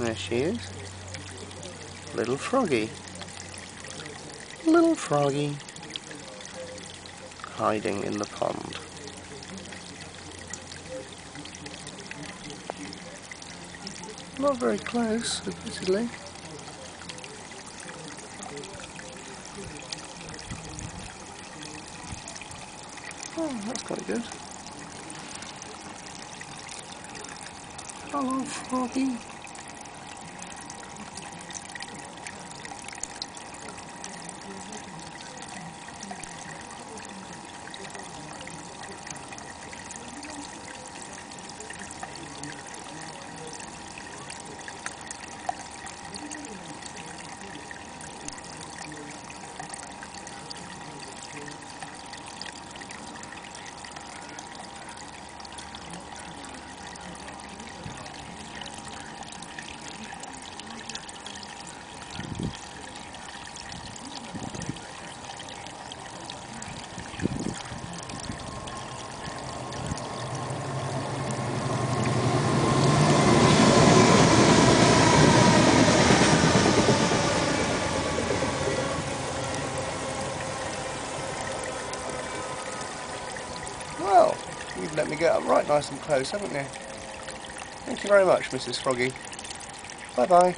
There she is. Little froggy. Little froggy. Hiding in the pond. Not very close, admittedly. Oh, that's quite good. Hello, Froggy. Well, you've let me get up right nice and close, haven't you? Thank you very much, Mrs. Froggy. Bye-bye.